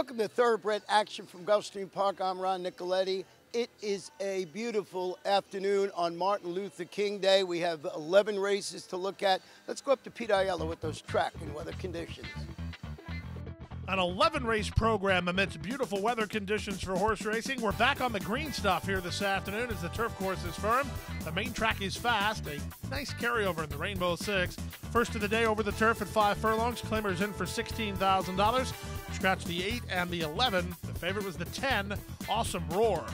Welcome to Thoroughbred Action from Gulfstream Park. I'm Ron Nicoletti. It is a beautiful afternoon on Martin Luther King Day. We have 11 races to look at. Let's go up to Pete Aiello with those track and weather conditions. An 11 race program amidst beautiful weather conditions for horse racing. We're back on the green stuff here this afternoon as the turf course is firm. The main track is fast. A nice carryover in the Rainbow Six. First of the day over the turf at five furlongs. Claimers in for $16,000. Scratch the 8 and the 11. The favorite was the 10. Awesome Roar.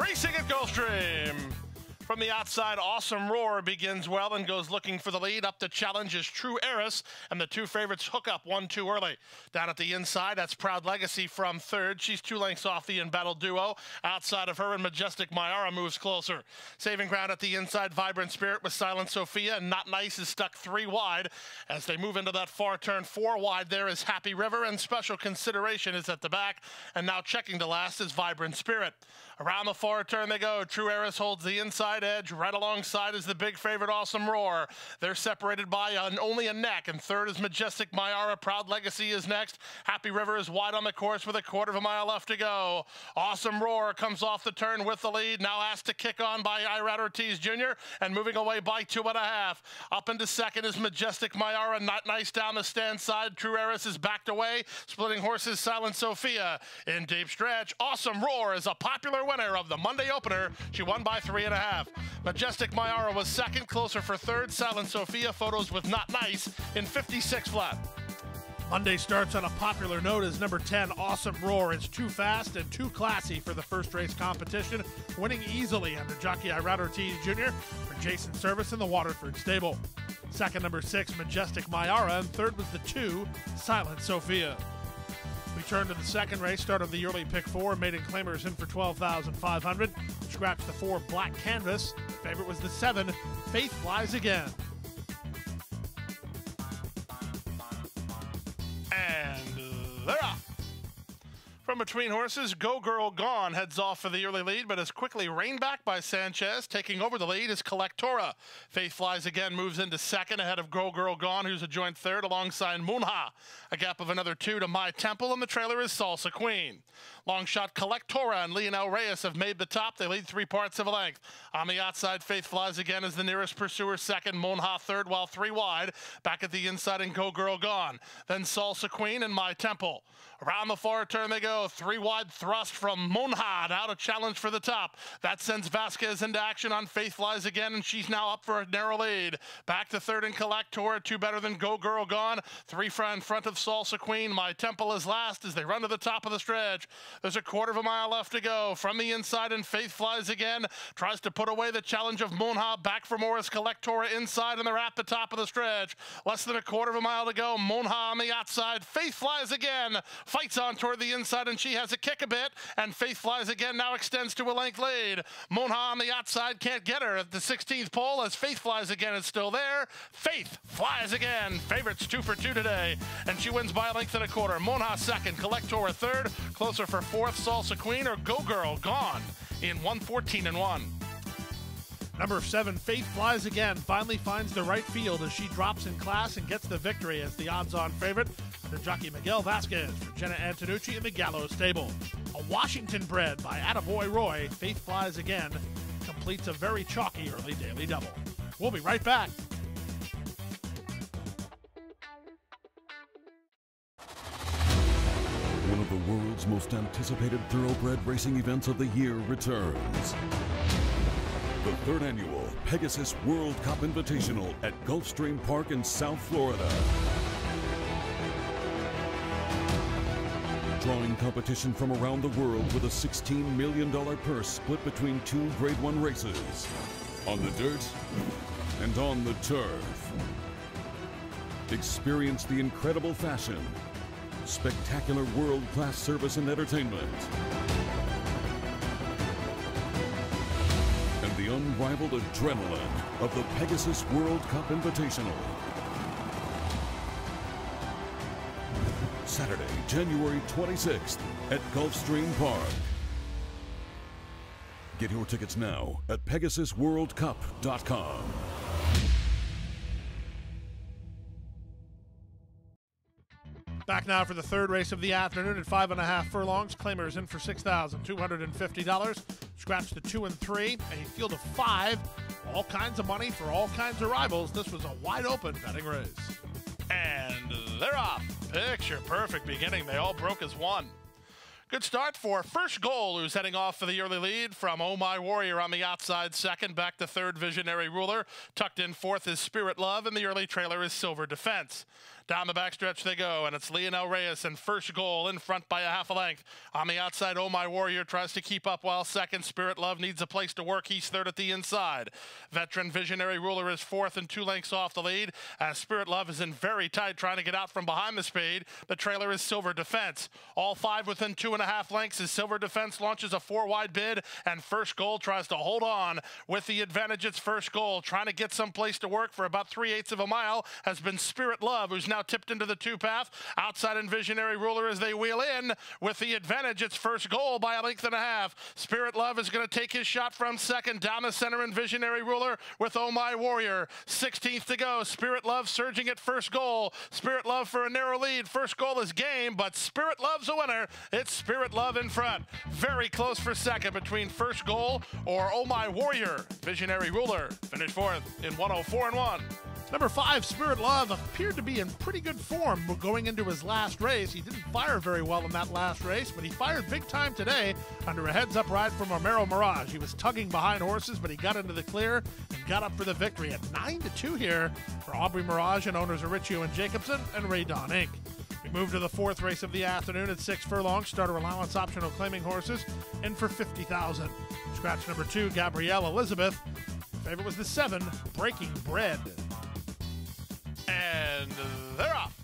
Racing at Gulfstream. From the outside, Awesome Roar begins well and goes looking for the lead. Up to challenge is True Heiress, and the two favorites hook up one too early. Down at the inside, that's Proud Legacy from third. She's two lengths off the embattled duo. Outside of her and Majestic Myara moves closer. Saving ground at the inside, Vibrant Spirit with Silent Sophia, and Not Nice is stuck three wide. As they move into that far turn, four wide, there is Happy River, and Special Consideration is at the back. And now checking to last is Vibrant Spirit. Around the far turn they go. True Heiress holds the inside edge. Right alongside is the big favorite, Awesome Roar. They're separated by an, only a neck. And third is Majestic Myara. Proud Legacy is next. Happy River is wide on the course with a quarter of a mile left to go. Awesome Roar comes off the turn with the lead. Now asked to kick on by Irad Ortiz Jr. and moving away by two and a half. Up into second is Majestic Myara. Not nice down the stand side. True Heiress is backed away. Splitting horses, Silent Sophia. In deep stretch, Awesome Roar is a popular winner of the Monday opener. She won by three and a half. Majestic Myara was second, closer for third. Silent Sophia photos with Not Nice in 56 flat. Monday starts on a popular note as number 10, Awesome Roar, is too fast and too classy for the first race competition, winning easily under jockey Irad Ortiz Jr. for Jason Servis in the Waterford stable. Second, number 6, Majestic Myara, and third was the 2, Silent Sophia. We turn to the second race, start of the early pick four. Maiden Claimers in for 12500 Scratch the four, Black Canvas. Favorite was the seven, Faith Flies Again. Between horses, Go Girl Gone heads off for the early lead, but is quickly reined back by Sanchez. Taking over the lead is Collectora. Faith Flies again, moves into second ahead of Go Girl Gone, who's a joint third alongside Moonha. A gap of another two to My Temple, and the trailer is Salsa Queen. Long shot Collectora and Leonel Reyes have made the top. They lead three parts of a length. On the outside, Faith Flies again as the nearest pursuer second. Monha third, while three wide. Back at the inside and Go Girl Gone. Then Salsa Queen and My Temple. Around the far turn they go. Three wide thrust from Monha. Now to challenge for the top. That sends Vasquez into action on Faith Flies again, and she's now up for a narrow lead. Back to third and Collectora. Two better than Go Girl Gone. Three in front of Salsa Queen. My Temple is last as they run to the top of the stretch. There's a quarter of a mile left to go. From the inside, and Faith flies again. Tries to put away the challenge of Monha. Back for Morris Collectora inside, and they're at the top of the stretch. Less than a quarter of a mile to go. Monha on the outside. Faith flies again. Fights on toward the inside, and she has a kick a bit. And Faith flies again. Now extends to a length lead. Monha on the outside can't get her at the 16th pole as Faith flies again. It's still there. Faith flies again. Favorites two for two today, and she wins by a length and a quarter. Monha second. Collector third. Closer for fourth, Salsa Queen, or Go Girl, gone in 114 and 1. Number seven, Faith Flies Again, finally finds the right field as she drops in class and gets the victory as the odds on favorite under jockey Miguel Vasquez for Jena Antonucci in the Gallows stable. A Washington bred by Attaboy Roy, Faith Flies Again completes a very chalky early daily double. We'll be right back. One of the world's most anticipated thoroughbred racing events of the year returns. The third annual Pegasus World Cup Invitational at Gulfstream Park in South Florida. Drawing competition from around the world with a $16 million purse split between two Grade 1 races. On the dirt and on the turf. Experience the incredible fashion, spectacular world-class service and entertainment. The unrivaled adrenaline of the Pegasus World Cup Invitational. Saturday, January 26th at Gulfstream Park. Get your tickets now at PegasusWorldCup.com. Back now for the third race of the afternoon at five and a half furlongs. Claimers in for $6,250. Scratch the two and three. A field of five. All kinds of money for all kinds of rivals. This was a wide open betting race. And they're off. Picture perfect beginning. They all broke as one. Good start for first goal, who's heading off for the early lead from Oh My Warrior on the outside second, back to third Visionary Ruler. Tucked in fourth is Spirit Love, and the early trailer is Silver Defense. Down the backstretch they go, and it's Leonel Reyes and first goal in front by a half a length. On the outside, Oh My Warrior tries to keep up while second. Spirit Love needs a place to work. He's third at the inside. Veteran Visionary Ruler is fourth and two lengths off the lead. As Spirit Love is in very tight, trying to get out from behind the speed. The trailer is Silver Defense. All five within two and a half lengths as Silver Defense launches a four wide bid, and first goal tries to hold on with the advantage. It's first goal, trying to get some place to work for about three eighths of a mile. Has been Spirit Love, who's now tipped into the two path. Outside and Visionary Ruler as they wheel in with the advantage. It's first goal by a length and a half. Spirit Love is going to take his shot from second down the center and Visionary Ruler with Oh My Warrior. 16th to go. Spirit Love surging at first goal. Spirit Love for a narrow lead. First goal is game, but Spirit Love's a winner. It's Spirit Love in front. Very close for second between first goal or Oh My Warrior. Visionary Ruler finished fourth in 104 and 1. Number five, Spirit Love, appeared to be in pretty good form going into his last race. He didn't fire very well in that last race, but he fired big time today under a heads up ride from Romero Maragh. He was tugging behind horses, but he got into the clear and got up for the victory at 9 to 2 here for Aubrey Maragh and owners Arichio and Jacobson and Ray Don Inc. We move to the fourth race of the afternoon at six furlongs. Starter allowance optional claiming horses in for 50,000. Scratch number two, Gabrielle Elizabeth. Favorite was the seven, Breaking Bread. And they're off.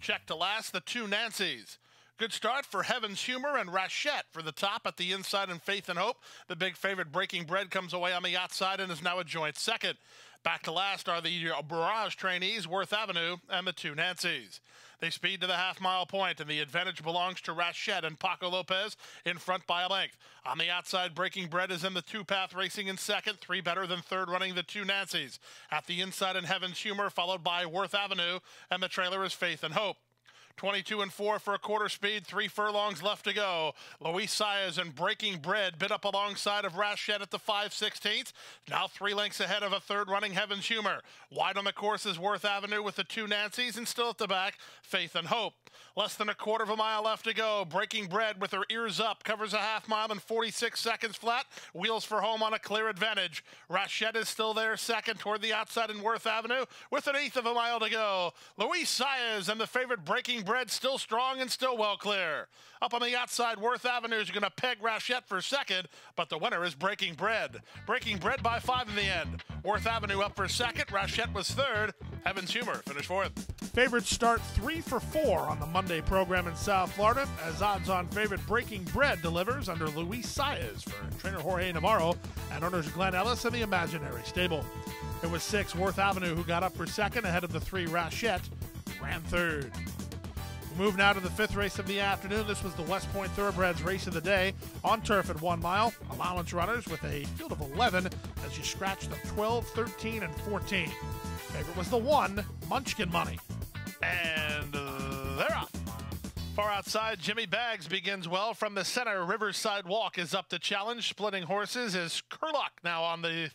Check to last, the two Nancys. Good start for Heaven's Humor and Rachette for the top at the inside and Faith and Hope. The big favorite Breaking Bread comes away on the outside and is now a joint second. Back to last are the Barrage trainees, Worth Avenue, and the two Nancys. They speed to the half mile point, and the advantage belongs to Rachette and Paco Lopez in front by a length. On the outside, Breaking Bread is in the two path racing in second, three better than third running the two Nancys. At the inside in Heaven's Humor, followed by Worth Avenue, and the trailer is Faith and Hope. 22 and 4 for a quarter speed, three furlongs left to go. Luis Saez and Breaking Bread bit up alongside of Rachette at the 5 16th. Now three lengths ahead of a third running Heaven's Humor. Wide on the course is Worth Avenue with the two Nancys, and still at the back, Faith and Hope. Less than a quarter of a mile left to go. Breaking Bread with her ears up covers a half mile in 46 seconds flat. Wheels for home on a clear advantage. Rachette is still there second toward the outside in Worth Avenue with an eighth of a mile to go. Luis Saez and the favorite Breaking Bread still strong and still well clear. Up on the outside, Worth Avenue is going to peg Rachette for second, but the winner is Breaking Bread. Breaking Bread by five in the end. Worth Avenue up for second. Rachette was third. Heaven's Humor finished fourth. Favorites start three for four on the Monday program in South Florida as odds on favorite Breaking Bread delivers under Luis Saez for trainer Jorge Navarro and owners Glenn Ellis and the Imaginary Stable. It was six Worth Avenue who got up for second ahead of the three Rachette, ran third. Move now to the fifth race of the afternoon. This was the West Point Thoroughbreds race of the day on turf at one mile. Allowance runners with a field of 11 as you scratch the 12, 13, and 14. Favorite was the one, Munchkin Money. And uh, they're off. Far outside, Jimmy Bags begins well from the center. Riverside Walk is up to challenge. Splitting horses is Curluck now on the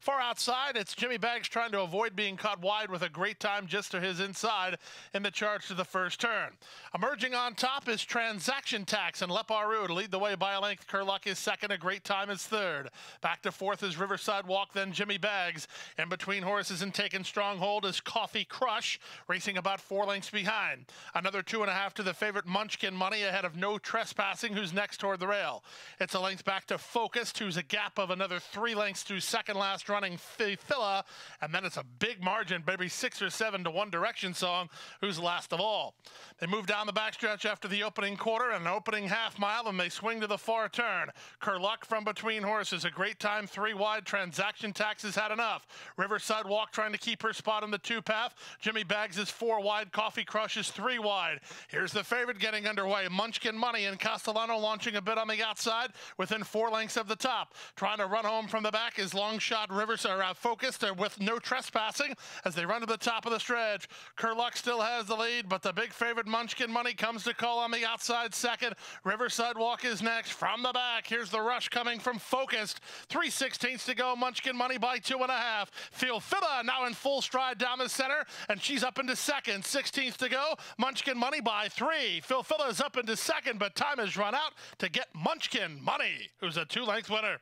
Far outside, it's Jimmy Bags trying to avoid being caught wide with a great time just to his inside in the charge to the first turn. Emerging on top is Transaction Tax and Leparoux to lead the way by a length. Curluck is second, a great time is third. Back to fourth is Riverside Walk, then Jimmy Bags. In between horses and taking stronghold is Coffee Crush, racing about four lengths behind. Another two and a half to the favorite Munchkin Money ahead of No Trespassing, who's next toward the rail. It's a length back to Focused, who's a gap of another three lengths to second last running Fila, and then it's a big margin, maybe six or seven to One Direction song, who's last of all. They move down the backstretch after the opening quarter and an opening half mile, and they swing to the far turn. Curluck from between horses, a great time, three wide. Transaction taxes had enough. Riverside Walk trying to keep her spot in the two path. Jimmy Bags is four wide. Coffee Crush is three wide. Here's the favorite getting underway. Munchkin Money and Castellano launching a bit on the outside within four lengths of the top. Trying to run home from the back is Long shot Rivers are uh, focused uh, with no trespassing as they run to the top of the stretch. Kerluck still has the lead, but the big favorite Munchkin Money comes to call on the outside second. Riverside Walk is next from the back. Here's the rush coming from Focused. 3 16ths to go. Munchkin Money by two and a half. Phil Filla now in full stride down the center, and she's up into second. 16th to go. Munchkin Money by three. Phil Filla is up into second, but time has run out to get Munchkin Money, who's a two length winner.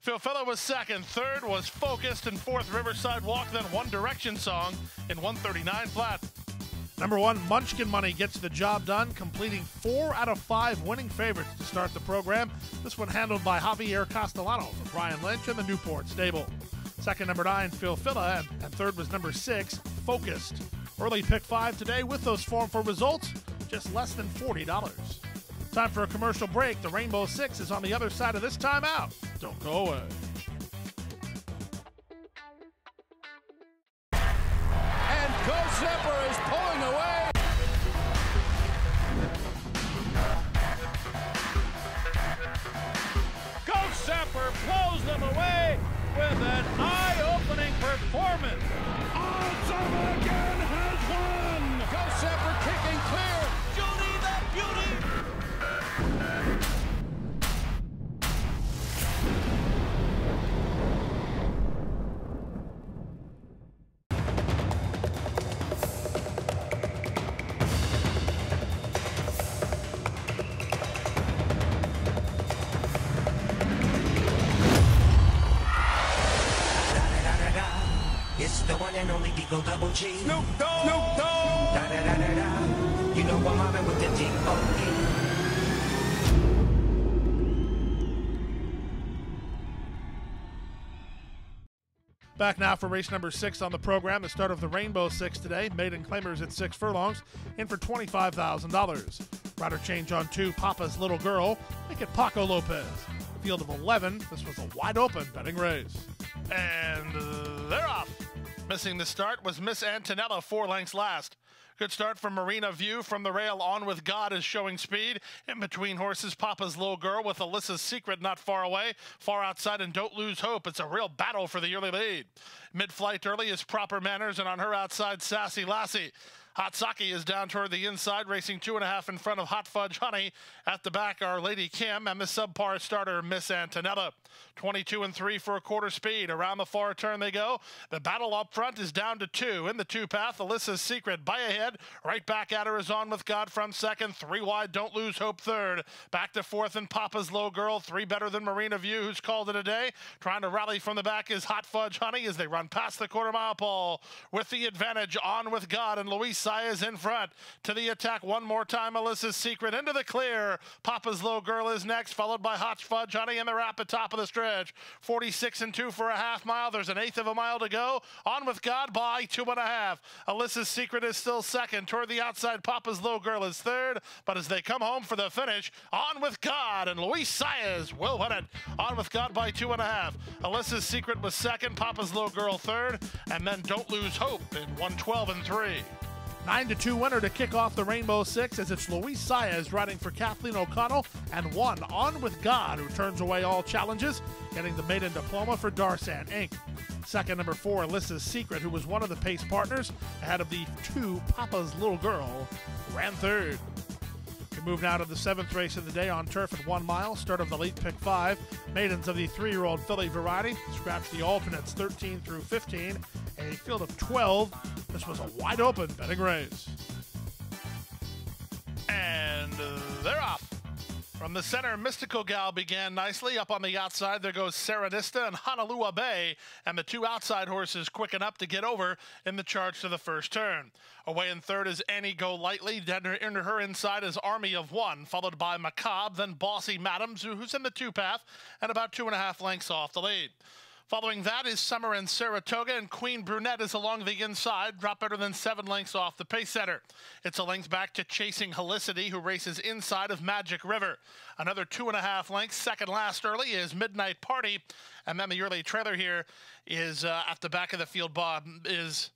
Phil Filla was second. Third was Focused, and fourth Riverside Walk, then One Direction Song in 139 flat. Number one, Munchkin Money gets the job done, completing four out of five winning favorites to start the program. This one handled by Javier Castellano for Brian Lynch and the Newport stable. Second, number nine, Phil Filla, and, and third was number six, Focused. Early pick five today with those form for results, just less than $40. Time for a commercial break. The Rainbow Six is on the other side of this timeout. Don't go and only Digo Double G. Snoop Dogg. Snoop Dogg. Da da da da da. You know I'm mobbing with the D.O.E. Back now for race number six on the program. The start of the Rainbow Six today. Maiden claimers at six furlongs, in for $25,000. Rider change on two, Papa's Little Girl. Make it Paco Lopez. Field of 11. This was a wide open betting race. And. Missing the start was Miss Antonella, four lengths last. Good start from Marina View from the rail. On with God is showing speed. In between horses, Papa's Little Girl with Alyssa's Secret not far away. Far outside and Don't Lose Hope. It's a real battle for the early lead. Mid flight early is Proper Manners, and on her outside, Sassy Lassie. Hot Saki is down toward the inside, racing two and a half in front of Hot Fudge Honey. At the back are Lady Kim and the subpar starter, Miss Antonella. 22 and 3 for a quarter speed. Around the far turn they go. The battle up front is down to two. In the two path, Alyssa's Secret by ahead. Right back at her is on with God from second. Three wide, don't lose hope third. Back to fourth and Papa's Low Girl. Three better than Marina View, who's called it a day. Trying to rally from the back is Hot Fudge Honey as they run past the quarter mile pole. With the advantage, on with God and Luis Saez in front. To the attack one more time, Alyssa's Secret into the clear. Papa's Low Girl is next, followed by Hot Fudge Honey and the wrap at top of the stretch. 46 and 2 for a half mile. There's an eighth of a mile to go. On with God by two and a half. Alyssa's Secret is still second. Toward the outside, Papa's Low Girl is third. But as they come home for the finish, On with God and Luis Saez will win it. On with God by two and a half. Alyssa's Secret was second. Papa's Low Girl third. And then Don't Lose Hope in 112 and 3. 9 to 2 winner to kick off the Rainbow Six as it's Luis Saez riding for Kathleen O'Connell and one on with God who turns away all challenges, getting the maiden diploma for Darsan Inc. Second, number four, Alyssa's Secret, who was one of the pace partners ahead of the two Papa's Little Girl, ran third. We move now to the seventh race of the day on turf at one mile. Start of the late pick five. Maidens of the three year old filly variety. Scratch the alternates 13 through 15. A field of 12. This was a wide open betting race. And they're off. From the center, Mystical Gal began nicely. Up on the outside, there goes Serenista and Honolulu Bay, and the two outside horses quicken up to get over in the charge to the first turn. Away in third is Annie Go Lightly. Then her- into her inside is Army of One, followed by Macabre, then Bossy Madams, who- who's in the two path and about two and a half lengths off the lead. Following that is Summer and Saratoga, and Queen Brunette is along the inside, drop better than seven lengths off the pace setter. It's a length back to Chasing Helicity, who races inside of Magic River. Another two and a half lengths, second last early, is Midnight Party. And then the early trailer here is uh, at the back of the field, Bob, is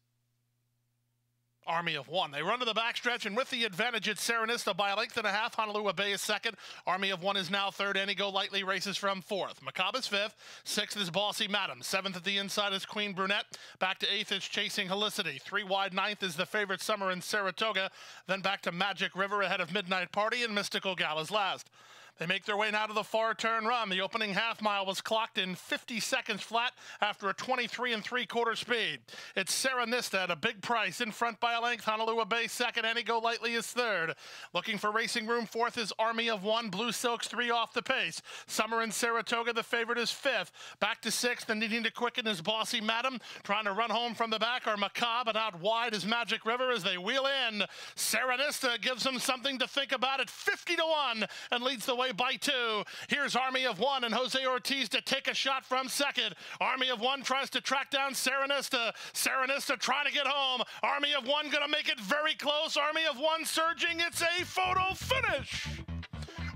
Army of One. They run to the backstretch, and with the advantage, it's Serenista by a length and a half. Honolulu Bay is second. Army of One is now third. Go Lightly races from fourth. Macabre is fifth. Sixth is Bossy Madam. Seventh at the inside is Queen Brunette. Back to eighth is Chasing Helicity. Three wide ninth is the favorite Summer in Saratoga. Then back to Magic River ahead of Midnight Party, and Mystical Gala's last. They make their way now to the far turn run. The opening half mile was clocked in 50 seconds flat after a 23 and three quarter speed. It's Serenista at a big price in front by a length. Honolulu Bay second. Go Lightly is third. Looking for racing room fourth is Army of One. Blue Silks three off the pace. Summer in Saratoga, the favorite is fifth. Back to sixth and needing to quicken is Bossy Madam. Trying to run home from the back are Macabre and out wide is Magic River as they wheel in. Serenista gives them something to think about at 50 to 1 and leads the way by two. Here's Army of One and Jose Ortiz to take a shot from second. Army of One tries to track down Serenista. Serenista trying to get home. Army of One going to make it very close. Army of One surging. It's a photo finish.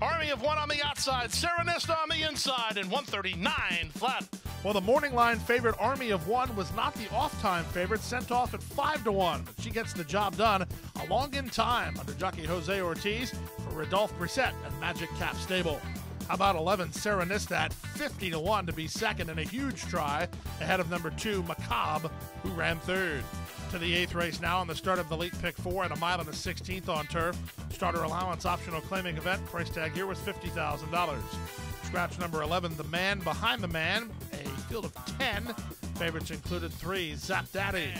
Army of One on the outside, Serenista on the inside, and 139 flat. Well, the morning line favorite Army of One was not the off-time favorite, sent off at five to one. But she gets the job done along in time under jockey Jose Ortiz for Rodolphe Brisset at Magic Cap Stable. How about 11 Serenista at 50 to 1 to be second in a huge try ahead of number 2 Macabre, who ran third. To the eighth race now on the start of the late pick four at a mile and a 16th on turf. Starter allowance optional claiming event. Price tag here was $50,000. Scratch number 11, the man behind the man, a field of 10 Favorites included three, Zap Daddy,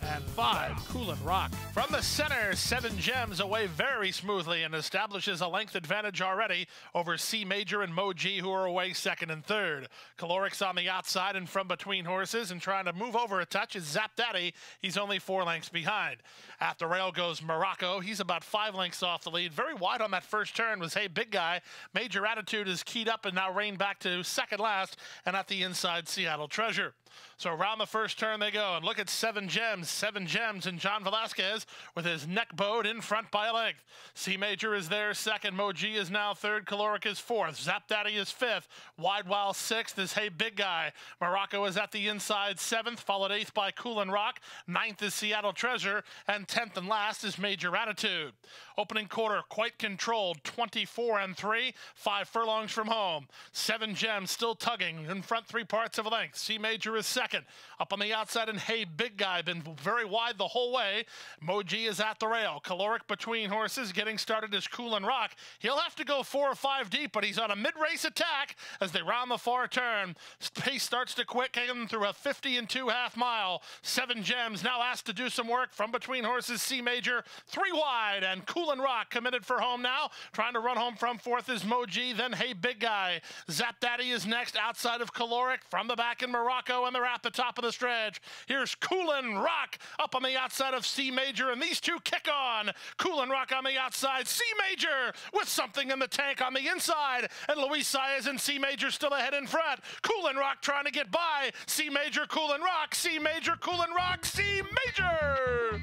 and five, Coolin Rock. From the center, Seven Gems away very smoothly and establishes a length advantage already over C Major and Moji, who are away second and third. Caloric's on the outside and from between horses and trying to move over a touch is Zap Daddy. He's only four lengths behind. At the rail goes Morocco. He's about five lengths off the lead. Very wide on that first turn was Hey Big Guy. Major Attitude is keyed up and now reined back to second last and at the inside Seattle Treasure. So around the first turn they go. And look at Seven Gems. Seven Gems and John Velazquez with his neck bowed in front by a length. C Major is there second. Moji is now third. Caloric is fourth. Zap Daddy is fifth. Wide Wild sixth is Hey Big Guy. Morocco is at the inside seventh, followed eighth by Cool and Rock. Ninth is Seattle Treasure. And tenth and last is Major Attitude. Opening quarter quite controlled. 24 and three. Five furlongs from home. Seven Gems still tugging in front three parts of a length. C Major is second. Up on the outside, and Hey Big Guy, been very wide the whole way. Moji is at the rail. Caloric between horses, getting started is Cool and Rock. He'll have to go four or five deep, but he's on a mid-race attack as they round the far turn. Pace starts to quicken through a 50 and two half mile. Seven Gems now asked to do some work from between horses. C Major, three wide, and Cool and Rock committed for home now. Trying to run home from fourth is Moji, then Hey Big Guy. Zap Daddy is next outside of Caloric from the back in Morocco, and they're at the top of the stretch. Here's Coolin Rock up on the outside of C Major, and these two kick on. Coolin Rock on the outside, C Major with something in the tank on the inside, and Luis Saez and C Major still ahead in front. Coolin Rock trying to get by. C Major, Coolin Rock, C Major, Coolin Rock, C Major.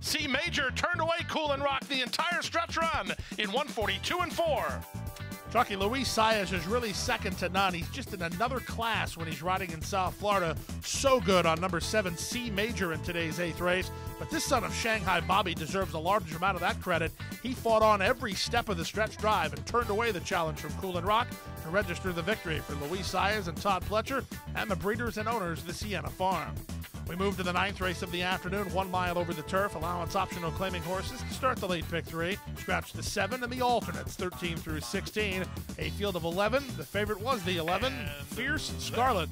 C Major turned away Coolin Rock the entire stretch run in 142 and 4. Jockey Luis Saez is really second to none. He's just in another class when he's riding in South Florida. So good on number seven, C Major, in today's eighth race. But this son of Shanghai Bobby deserves a large amount of that credit. He fought on every step of the stretch drive and turned away the challenge from Coolin Rock to register the victory for Luis Saez and Todd Pletcher and the breeders and owners of the Siena Farm. We move to the ninth race of the afternoon, one mile over the turf. Allowance optional claiming horses to start the late pick three. Scratch the seven and the alternates, 13 through 16. A field of 11. The favorite was the 11, Fierce Scarlet.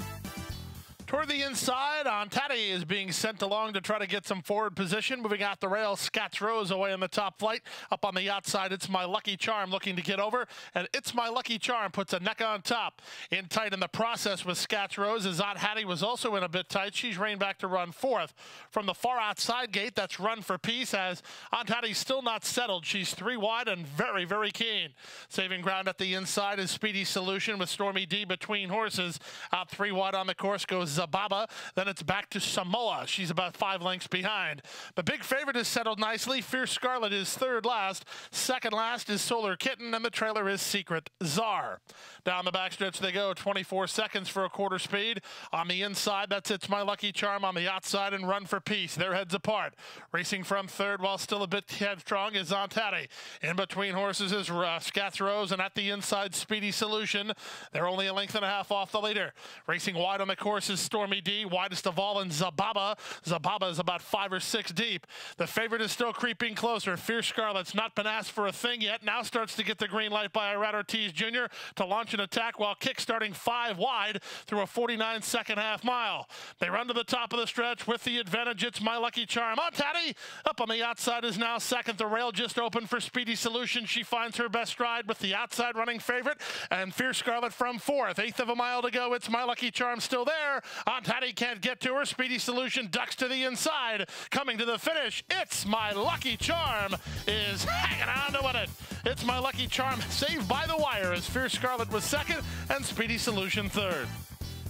Toward the inside, Ontati is being sent along to try to get some forward position. Moving out the rail, Scats Rose away in the top flight. Up on the outside, it's my Lucky Charm looking to get over. And it's my Lucky Charm puts a neck on top. In tight in the process with Scats Rose. Aunt Hattie was also in a bit tight. She's reined back to run fourth. From the far outside gate, that's run for peace as Aunt Hattie's still not settled. She's three wide and very, very keen. Saving ground at the inside is Speedy Solution with Stormy D between horses. Out three wide on the course goes Zababa. Then it's back to Samoa. She's about five lengths behind. The big favorite is settled nicely. Fierce Scarlet is third last. Second last is Solar Kitten, and the trailer is Secret Czar. Down the backstretch they go, 24 seconds for a quarter speed. On the inside, that's It's My Lucky Charm. On the outside, and Run for Peace. Their heads apart. Racing from third while still a bit headstrong is Zontati. In between horses is uh, Rose, and at the inside, Speedy Solution. They're only a length and a half off the leader. Racing wide on the course is Stormy D. Widest of all in Zababa. Zababa is about five or six deep. The favorite is still creeping closer. Fierce Scarlet's not been asked for a thing yet. Now starts to get the green light by Irad Ortiz Jr. to launch an attack while kick starting five wide through a 49 second half mile. They run to the top of the stretch with the advantage. It's My Lucky Charm. On Taddy. Up on the outside is now second. The rail just open for Speedy Solution. She finds her best stride with the outside running favorite and Fierce Scarlet from fourth. Eighth of a mile to go. It's My Lucky Charm still there. Taddy can't get to her. Speedy Solution ducks to the inside. Coming to the finish. It's My Lucky Charm is hanging on to win it. It's My Lucky Charm saved by the wire as Fierce Scarlet was second and Speedy Solution third.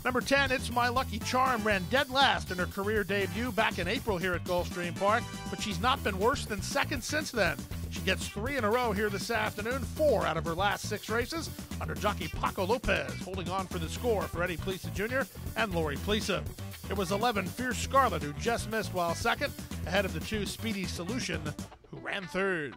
Number 10, It's My Lucky Charm, ran dead last in her career debut back in April here at Gulfstream Park, but she's not been worse than second since then. She gets three in a row here this afternoon, four out of her last six races, under jockey Paco Lopez, holding on for the score for Eddie Plesa Jr. and Lori Plesa. It was 11 Fierce Scarlet who just missed while second, ahead of the two Speedy Solution who ran third.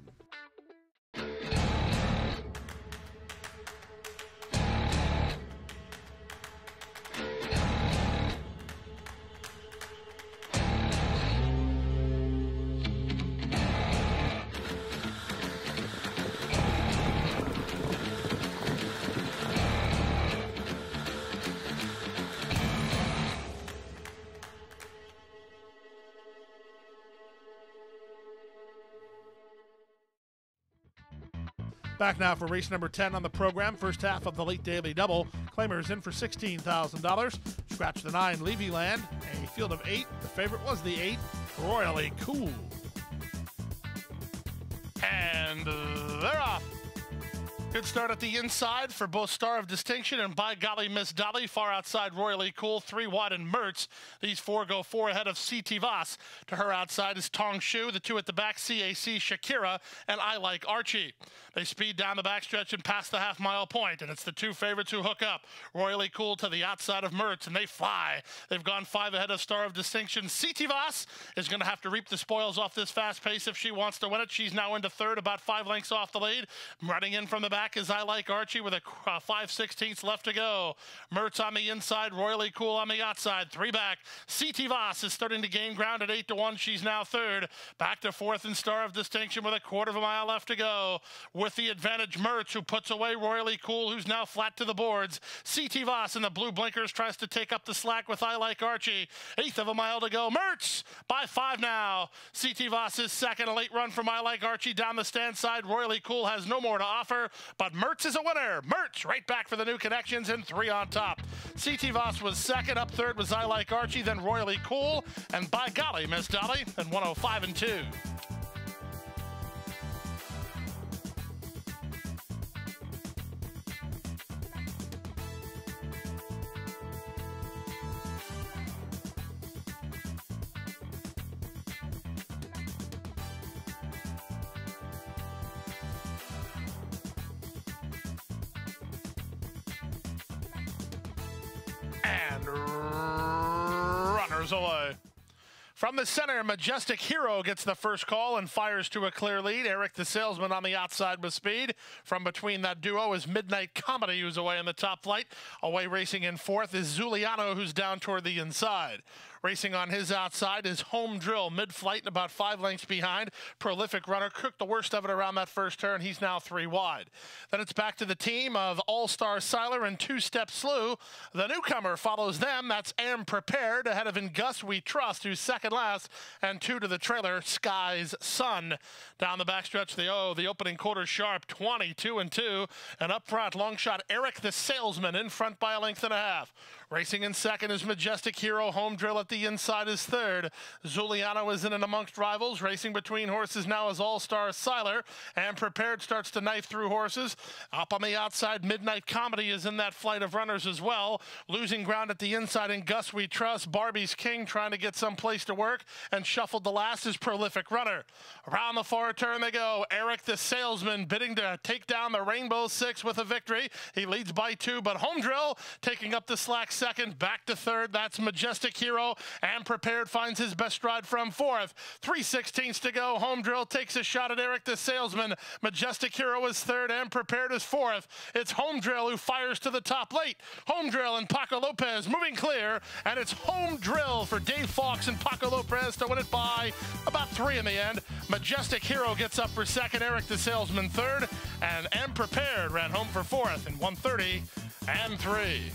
Back now for race number 10 on the program. First half of the late daily double. Claimers in for $16,000. Scratch the nine, Levy Land. A field of eight. The favorite was the eight, Royally Cool. And. Good start at the inside for both Star of Distinction and By Golly Miss Dolly. Far outside, Royally Cool. Three wide and Mertz. These four go four ahead of CT Voss. To her outside is Tong Shu. The two at the back, CAC Shakira and I Like Archie. They speed down the backstretch and pass the half mile point, and it's the two favorites who hook up. Royally Cool to the outside of Mertz, and they fly. They've gone five ahead of Star of Distinction. CT Voss is going to have to reap the spoils off this fast pace if she wants to win it. She's now into third, about five lengths off the lead. Running in from the back is I Like Archie with a uh, 5 16ths left to go. Mertz on the inside, Royally Cool on the outside. Three back. CT Voss is starting to gain ground at 8 to 1. She's now third. Back to fourth and Star of Distinction with a quarter of a mile left to go with the advantage. Mertz, who puts away Royally Cool, who's now flat to the boards. CT Voss in the blue blinkers tries to take up the slack with I Like Archie. Eighth of a mile to go. Mertz by five now. CT Voss is second. A late run from I Like Archie down the stand side. Royally Cool has no more to offer, but Mertz is a winner. Mertz right back for the new connections and three on top. CT Voss was second. Up third was I Like Archie, then Royally Cool, and by golly, Miss Dolly, and 105 and 2. And runners away. From the center, Majestic Hero gets the first call and fires to a clear lead. Eric the salesman on the outside with speed. From between that duo is Midnight Comedy, who's away in the top flight. Away racing in fourth is Zuliano, who's down toward the inside. Racing on his outside is Home Drill, mid-flight and about five lengths behind. Prolific runner, cooked the worst of it around that first turn. He's now three wide. Then it's back to the team of All-Star Siler and Two-Step Slew. The newcomer follows them. That's Am Prepared ahead of In Gus We Trust, who's second last, and two to the trailer, Sky's Sun. Down the backstretch, the O, the opening quarter sharp, 22 and two, and up front, long shot Eric the Salesman in front by a length and a half. Racing in second is Majestic Hero. Home Drill at the inside is third. Zuliano is in and amongst rivals. Racing between horses now is All Star Siler. And Prepared starts to knife through horses. Up on the outside, Midnight Comedy is in that flight of runners as well. Losing ground at the inside in Gus We Trust. Barbie's King trying to get some place to work. And shuffled the last is Prolific Runner. Around the far turn they go. Eric the Salesman bidding to take down the Rainbow Six with a victory. He leads by two, but Home Drill taking up the slack second, back to third. That's Majestic Hero. And Prepared finds his best stride from fourth. Three sixteenths to go. Home Drill takes a shot at Eric the Salesman. Majestic Hero is third and Prepared is fourth. It's Home Drill who fires to the top late. Home Drill and Paco Lopez moving clear, and it's Home Drill for Dave Fox and Paco Lopez to win it by about three in the end. Majestic Hero gets up for second, Eric the Salesman third, and M Prepared ran home for fourth in 130 and three.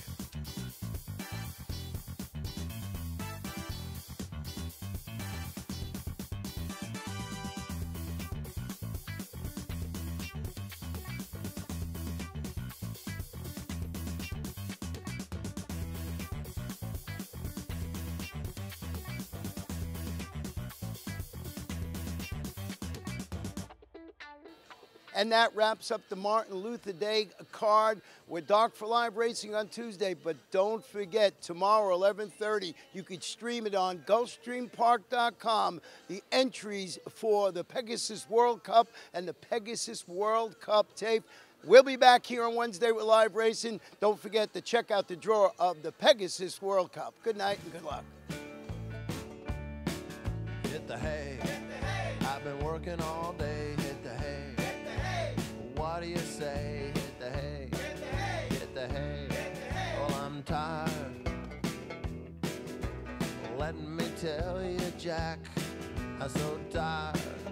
And that wraps up the Martin Luther Day card. We're dark for live racing on Tuesday, but don't forget tomorrow 11:30 you could stream it on GulfstreamPark.com. The entries for the Pegasus World Cup and the Pegasus World Cup tape. We'll be back here on Wednesday with live racing. Don't forget to check out the draw of the Pegasus World Cup. Good night and good luck. Hit the hay. I've been working all day. Hit the hay. What do you say? Hit the hay. Hit the hay. Well, I'm tired. Let me tell you, Jack, I'm so tired.